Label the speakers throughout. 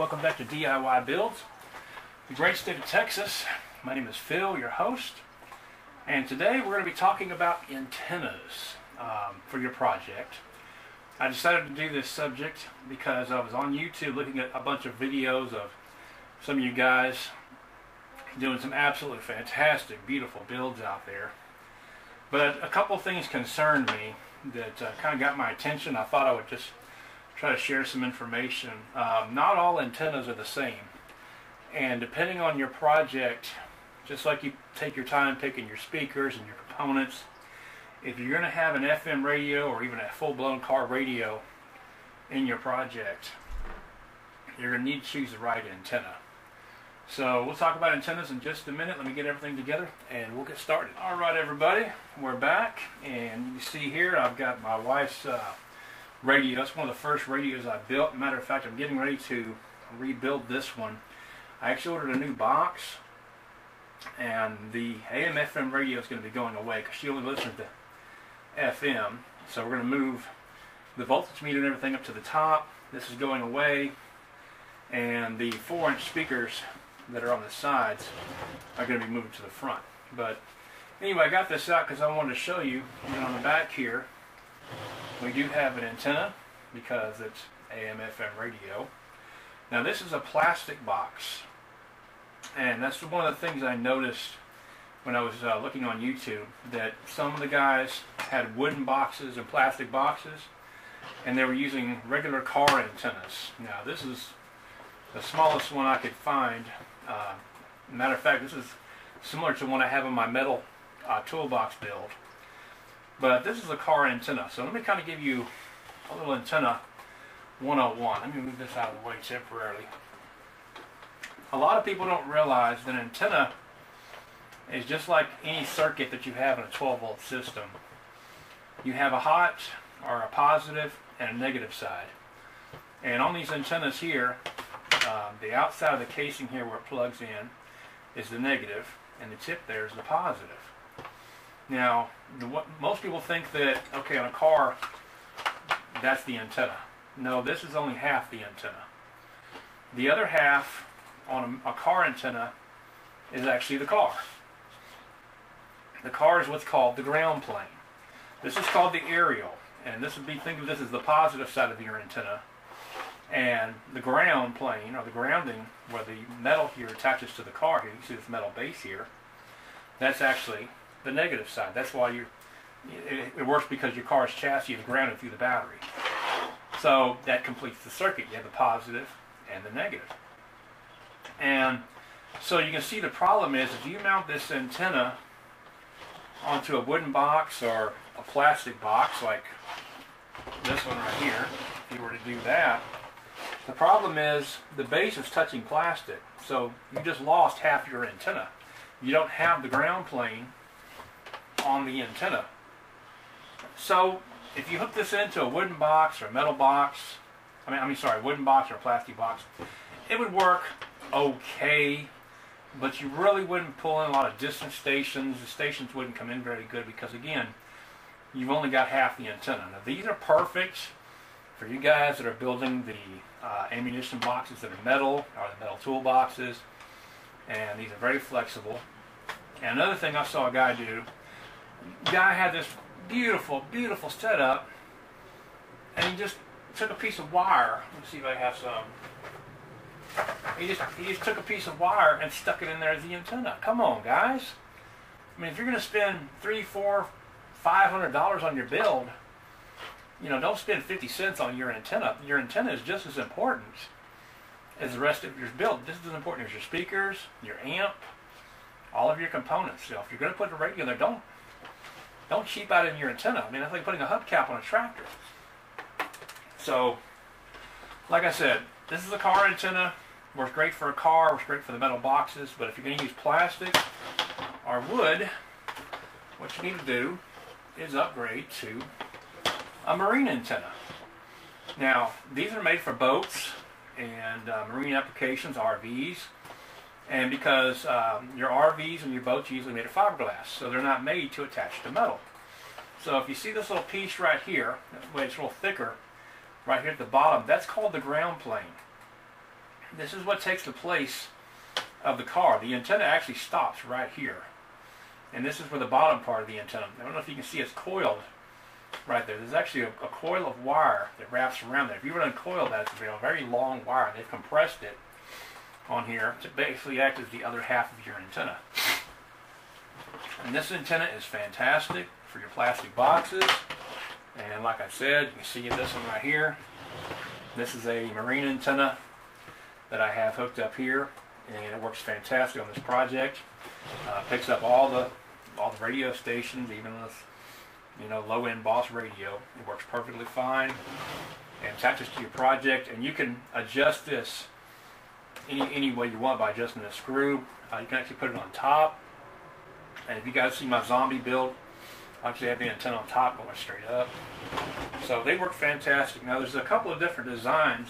Speaker 1: welcome back to DIY Builds, the great state of Texas. My name is Phil, your host, and today we're going to be talking about antennas um, for your project. I decided to do this subject because I was on YouTube looking at a bunch of videos of some of you guys doing some absolutely fantastic, beautiful builds out there. But a couple things concerned me that uh, kind of got my attention. I thought I would just try to share some information. Um, not all antennas are the same. And depending on your project, just like you take your time picking your speakers and your components, if you're going to have an FM radio or even a full-blown car radio in your project, you're going to need to choose the right antenna. So we'll talk about antennas in just a minute. Let me get everything together and we'll get started. All right, everybody, we're back. And you see here, I've got my wife's uh, radio. That's one of the first radios I built. Matter of fact, I'm getting ready to rebuild this one. I actually ordered a new box. And the AM FM radio is going to be going away because she only listens to FM. So we're going to move the voltage meter and everything up to the top. This is going away. And the 4 inch speakers that are on the sides are going to be moved to the front. But anyway, I got this out because I wanted to show you, and on the back here, we do have an antenna because it's AM FM radio. Now this is a plastic box, and that's one of the things I noticed when I was uh, looking on YouTube, that some of the guys had wooden boxes and plastic boxes, and they were using regular car antennas. Now this is the smallest one I could find uh, matter of fact, this is similar to one I have in my metal uh, toolbox build. But this is a car antenna. So let me kind of give you a little antenna 101. Let me move this out of the way temporarily. A lot of people don't realize that an antenna is just like any circuit that you have in a 12 volt system. You have a hot or a positive and a negative side. And on these antennas here, um, the outside of the casing here where it plugs in is the negative, and the tip there is the positive. Now, the, what, most people think that, okay, on a car, that's the antenna. No, this is only half the antenna. The other half on a, a car antenna is actually the car. The car is what's called the ground plane. This is called the aerial, and this would be, think of this as the positive side of your antenna, and the ground plane, or the grounding, where the metal here attaches to the car here, you see this metal base here, that's actually the negative side. That's why you it, works because your car's chassis is grounded through the battery. So that completes the circuit. You have the positive and the negative. And so you can see the problem is if you mount this antenna onto a wooden box or a plastic box like this one right here, if you were to do that, the problem is the base is touching plastic, so you just lost half your antenna. You don't have the ground plane on the antenna. So if you hook this into a wooden box or a metal box, I mean, I mean, sorry, wooden box or a plastic box, it would work okay, but you really wouldn't pull in a lot of distance stations. The stations wouldn't come in very good because, again, you've only got half the antenna. Now, these are perfect for you guys that are building the uh, ammunition boxes that are metal, or the metal toolboxes, and these are very flexible. And another thing I saw a guy do, guy had this beautiful, beautiful setup, and he just took a piece of wire. Let's see if I have some. He just he just took a piece of wire and stuck it in there as the antenna. Come on, guys. I mean, if you're going to spend three, four, five hundred dollars on your build, you know, don't spend 50 cents on your antenna. Your antenna is just as important as the rest of your build. Just as important as your speakers, your amp, all of your components. So if you're going to put a radio there, don't don't cheap out in your antenna. I mean, that's like putting a hubcap on a tractor. So, like I said, this is a car antenna. Works great for a car, works great for the metal boxes, but if you're going to use plastic or wood, what you need to do is upgrade to a marine antenna. Now, these are made for boats and uh, marine applications, RVs, and because um, your RVs and your boats are usually made of fiberglass, so they're not made to attach to metal. So if you see this little piece right here, way it's a little thicker, right here at the bottom, that's called the ground plane. this is what takes the place of the car. The antenna actually stops right here. And this is where the bottom part of the antenna, I don't know if you can see it's coiled right there. There's actually a, a coil of wire that wraps around there. If you were to uncoil that, it's a very long wire. They've compressed it on here to basically act as the other half of your antenna. And this antenna is fantastic for your plastic boxes. And like I said, you can see this one right here. This is a marine antenna that I have hooked up here and it works fantastic on this project. Uh, picks up all the all the radio stations, even with you know low-end Boss radio. It works perfectly fine and attaches to your project, and you can adjust this any any way you want by adjusting the screw. Uh, you can actually put it on top. And if you guys see my zombie build, I actually have the antenna on top going straight up. So they work fantastic. Now there's a couple of different designs.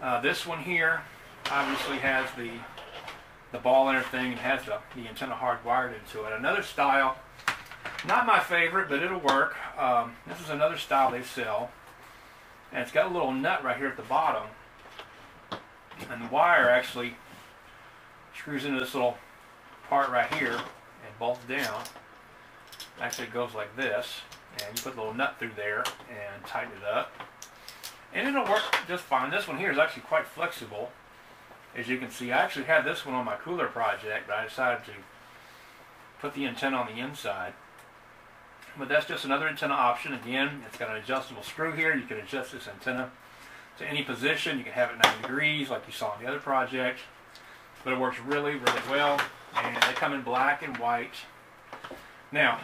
Speaker 1: Uh, this one here obviously has the the ball and everything and has the, the antenna hardwired into it. Another style, not my favorite, but it'll work. Um, this is another style they sell. And it's got a little nut right here at the bottom. And the wire actually screws into this little part right here and bolts down. Actually it goes like this. And you put a little nut through there and tighten it up. And it'll work just fine. This one here is actually quite flexible. As you can see, I actually had this one on my cooler project, but I decided to put the antenna on the inside. But that's just another antenna option. Again, it's got an adjustable screw here. You can adjust this antenna to any position. You can have it 90 degrees like you saw in the other project. But it works really, really well. And they come in black and white. Now,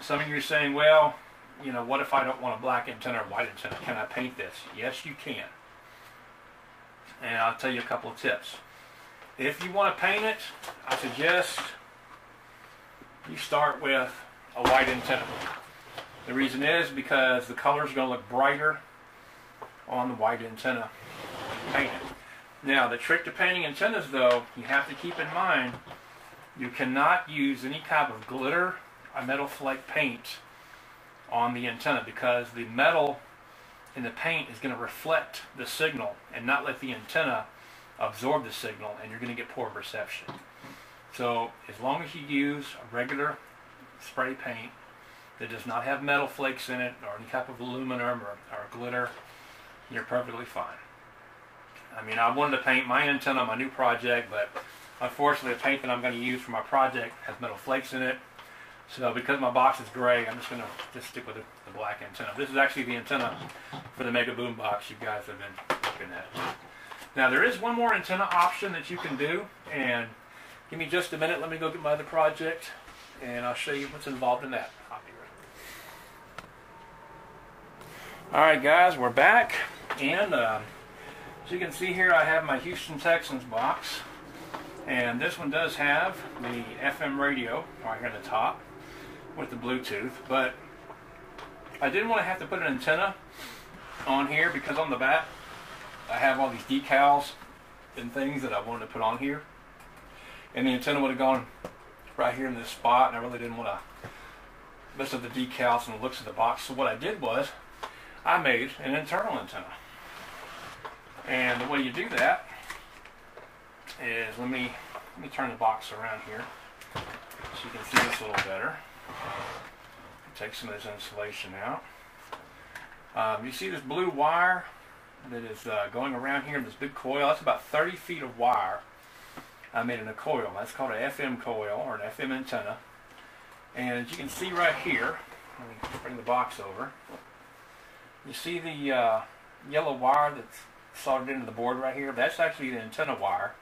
Speaker 1: some of you are saying, well, you know, what if I don't want a black antenna or white antenna? Can I paint this? Yes, you can and I'll tell you a couple of tips. If you want to paint it, I suggest you start with a white antenna. The reason is because the color is going to look brighter on the white antenna. Now, the trick to painting antennas, though, you have to keep in mind you cannot use any type of glitter or metal flake paint on the antenna because the metal in the paint is going to reflect the signal and not let the antenna absorb the signal and you're going to get poor reception. So as long as you use a regular spray paint that does not have metal flakes in it or any type of aluminum or, or glitter, you're perfectly fine. I mean, I wanted to paint my antenna on my new project, but unfortunately the paint that I'm going to use for my project has metal flakes in it. So because my box is gray, I'm just going to just stick with the, the, black antenna. This is actually the antenna for the Mega Boom box you guys have been looking at. Now there is one more antenna option that you can do, and give me just a minute. Let me go get my other project, and I'll show you what's involved in that. I'll be ready. All right, guys, we're back, and uh, as you can see here, I have my Houston Texans box, and this one does have the FM radio right here at the top with the Bluetooth, but I didn't want to have to put an antenna on here because on the back I have all these decals and things that I wanted to put on here. And the antenna would have gone right here in this spot and I really didn't want to mess up the decals and the looks of the box. So what I did was I made an internal antenna. And the way you do that is let me let me turn the box around here so you can see this a little better. Take some of this insulation out. Um, you see this blue wire that is uh, going around here in this big coil? That's about 30 feet of wire I made in a coil. That's called an FM coil or an FM antenna. And as you can see right here, let me bring the box over. You see the uh, yellow wire that's soldered into the board right here? That's actually the antenna wire.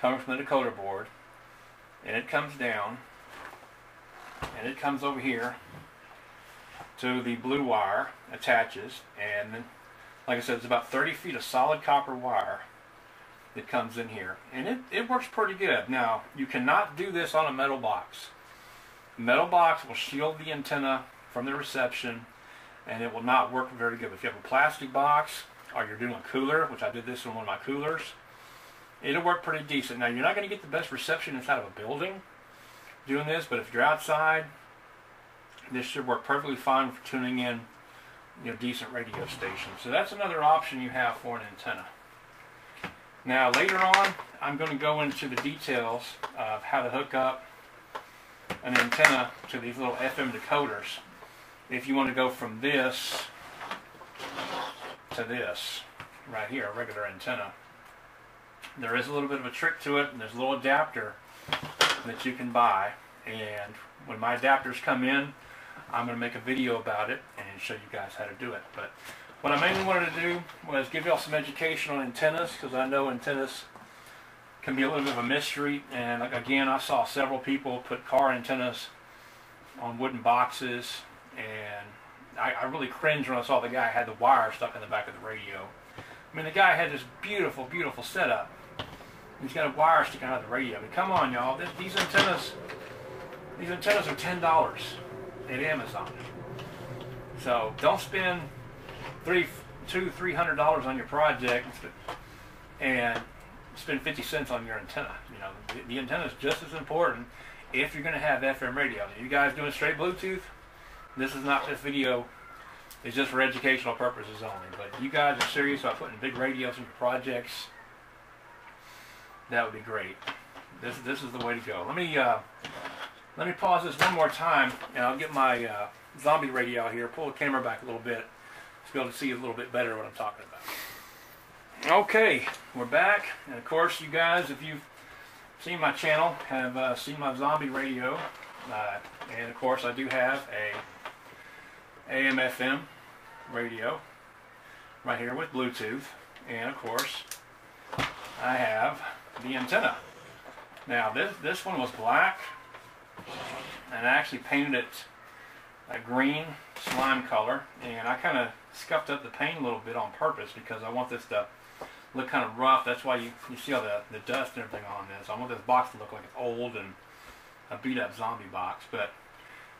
Speaker 1: Coming from the decoder board. And it comes down. And it comes over here to the blue wire attaches. And like I said it's about 30 feet of solid copper wire that comes in here. And it, it works pretty good. Now you cannot do this on a metal box. Metal box will shield the antenna from the reception and it will not work very good if you have a plastic box or you're doing a cooler which I did this in one of my coolers it'll work pretty decent now you're not going to get the best reception inside of a building doing this, but if you're outside, this should work perfectly fine for tuning in you know, decent radio stations. So that's another option you have for an antenna. Now later on, I'm going to go into the details of how to hook up an antenna to these little FM decoders. If you want to go from this to this, right here, a regular antenna. There is a little bit of a trick to it, and there's a little adapter that you can buy. And when my adapters come in, I'm going to make a video about it and show you guys how to do it. But what I mainly wanted to do was give y'all some education on antennas because I know antennas can be a little bit of a mystery. And again, I saw several people put car antennas on wooden boxes and I, I really cringed when I saw the guy had the wire stuck in the back of the radio. I mean, the guy had this beautiful, beautiful setup. He's got a wire sticking out of the radio. I mean, come on, y'all. These antennas, these antennas are ten dollars at Amazon. So don't spend three, two, three hundred dollars on your project and spend fifty cents on your antenna. You know, the, the antenna is just as important if you're going to have FM radio. Are you guys doing straight Bluetooth? This is not this video. It's just for educational purposes only. But you guys are serious about putting big radios in your projects, that would be great. This this is the way to go. Let me uh, let me pause this one more time, and I'll get my uh, zombie radio out here. Pull the camera back a little bit to be able to see a little bit better what I'm talking about. Okay, we're back, and of course, you guys, if you've seen my channel, have uh, seen my zombie radio, uh, and of course, I do have a AM FM radio right here with Bluetooth. And of course I have the antenna. Now this this one was black and I actually painted it a green slime color and I kind of scuffed up the paint a little bit on purpose because I want this to look kind of rough. That's why you, you see all the, the dust and everything on this. I want this box to look like it's old and a beat up zombie box but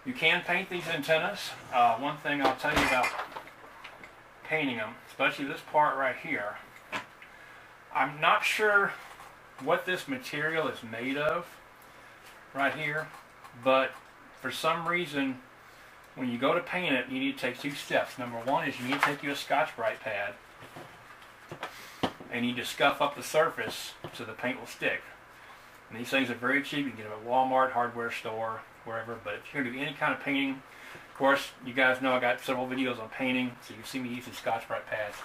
Speaker 1: you can paint these antennas. Uh, one thing I'll tell you about painting them, especially this part right here, I'm not sure what this material is made of right here, but for some reason, when you go to paint it, you need to take two steps. Number one is you need to take you a Scotch-Brite pad and you need to scuff up the surface so the paint will stick. And these things are very cheap. You can get them at Walmart, hardware store, wherever. But if you're going to do any kind of painting, of course, you guys know I got several videos on painting, so you see me using Scotch-Brite pads.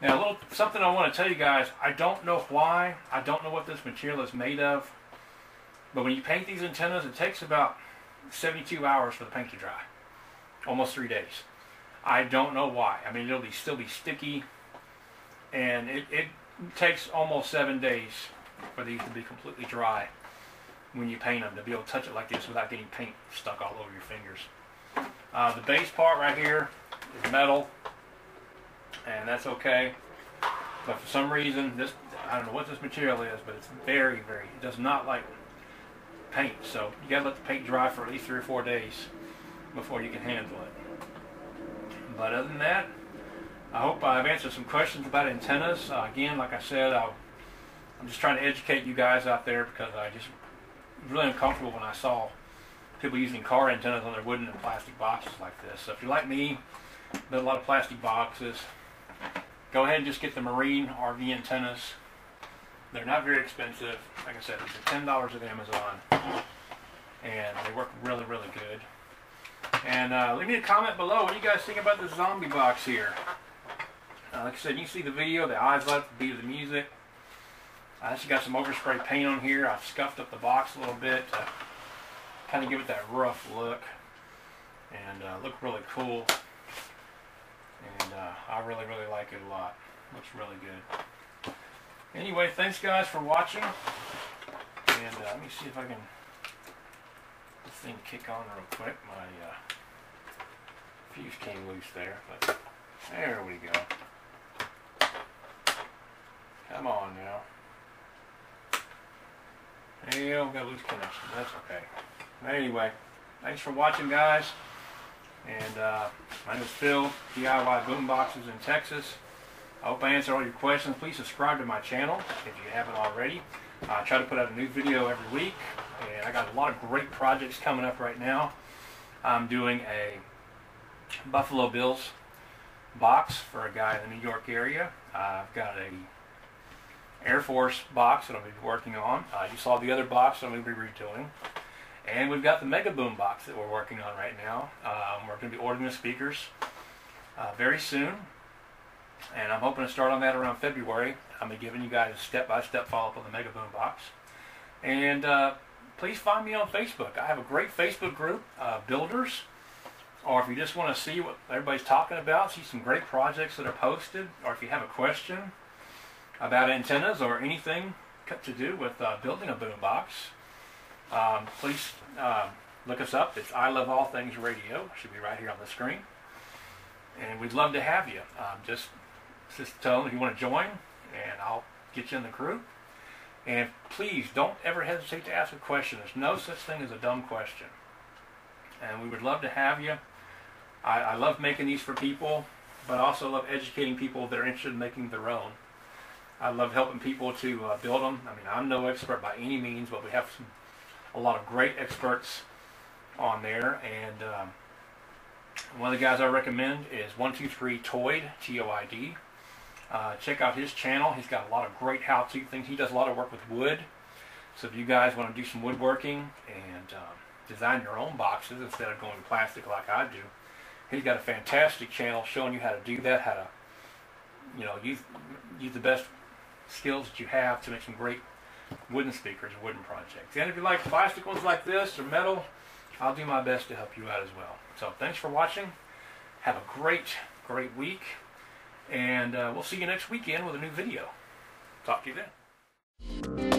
Speaker 1: Now, a little something I want to tell you guys. I don't know why. I don't know what this material is made of. But when you paint these antennas, it takes about 72 hours for the paint to dry. Almost three days. I don't know why. I mean, it'll be, still be sticky. And it, it takes almost seven days for these to be completely dry when you paint them to be able to touch it like this without getting paint stuck all over your fingers. Uh, the base part right here is metal, and that's okay. But for some reason, this I don't know what this material is, but it's very, very, it does not like paint. So you gotta let the paint dry for at least three or four days before you can handle it. But other than that, I hope I've answered some questions about antennas. Uh, again, like I said, i am just trying to educate you guys out there because I just really uncomfortable when I saw people using car antennas on their wooden and plastic boxes like this. So if you're like me, build a lot of plastic boxes, go ahead and just get the Marine RV antennas. They're not very expensive. Like I said, it's $10 at Amazon. And they work really, really good. And uh, leave me a comment below. What do you guys think about this zombie box here? Uh, like I said, you see the video, the eyes light, the beat of the music. I actually got some overspray paint on here. I've scuffed up the box a little bit to kind of give it that rough look and uh, look really cool. And uh, I really, really like it a lot. Looks really good. Anyway, thanks guys for watching. And uh, let me see if I can this thing kick on real quick. My uh, fuse came loose there, but there we go. Come on now. Yeah, we got loose connection. That's okay. Anyway, thanks for watching, guys. And uh, my name is Phil, DIY Boomboxes in Texas. I hope I answered all your questions. Please subscribe to my channel if you haven't already. I try to put out a new video every week, and I got a lot of great projects coming up right now. I'm doing a Buffalo Bills box for a guy in the New York area. Uh, I've got a Air Force box that I'll be working on. Uh, you saw the other box that I'm going to be redoing. And we've got the Mega Boom box that we're working on right now. Um, we're going to be ordering the speakers uh, very soon. And I'm hoping to start on that around February. I'm going to be giving you guys a step-by-step follow-up on the Mega Boom box. And uh, please find me on Facebook. I have a great Facebook group, uh, Builders. Or if you just want to see what everybody's talking about, see some great projects that are posted, or if you have a question about antennas or anything to do with uh, building a boom box, um, please uh, look us up. It's I Love All Things Radio. It should be right here on the screen. And we'd love to have you. Um, just, just tell them if you want to join, and I'll get you in the crew. And please don't ever hesitate to ask a question. There's no such thing as a dumb question. And we would love to have you. I, I love making these for people, but also love educating people that are interested in making their own. I love helping people to uh, build them. I mean, I'm no expert by any means, but we have some, a lot of great experts on there. And um, one of the guys I recommend is 123 Toyd, T-O-I-D. Uh, check out his channel. He's got a lot of great how-to things. He does a lot of work with wood. So if you guys want to do some woodworking and um, design your own boxes instead of going plastic like I do, he's got a fantastic channel showing you how to do that, how to, you know, use, use the best skills that you have to make some great wooden speakers, wooden projects. And if you like plastic ones like this or metal, I'll do my best to help you out as well. So thanks for watching. Have a great, great week. And uh, we'll see you next weekend with a new video. Talk to you then.